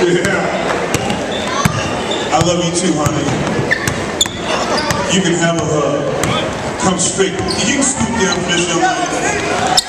Yeah. I love you too, honey. You can have a hug. Come straight. You can scoop down for this young lady.